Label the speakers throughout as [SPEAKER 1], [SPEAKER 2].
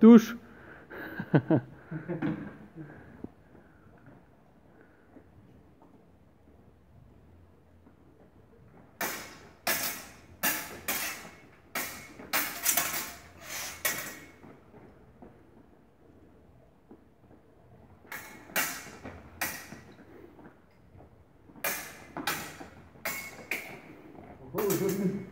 [SPEAKER 1] Touche.
[SPEAKER 2] Ha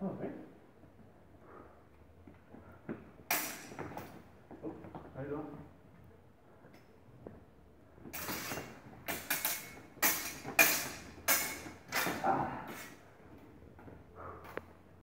[SPEAKER 2] 하는데? 어? 잘 가.